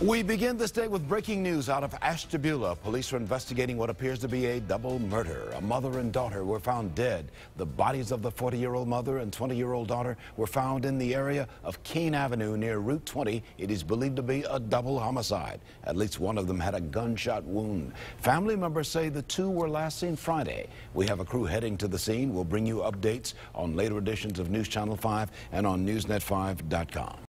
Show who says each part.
Speaker 1: We begin this day with breaking news out of Ashtabula. Police are investigating what appears to be a double murder. A mother and daughter were found dead. The bodies of the 40-year-old mother and 20-year-old daughter were found in the area of Kain Avenue near Route 20. It is believed to be a double homicide. At least one of them had a gunshot wound. Family members say the two were last seen Friday. We have a crew heading to the scene. We'll bring you updates on later editions of News Channel 5 and on NewsNet5.com.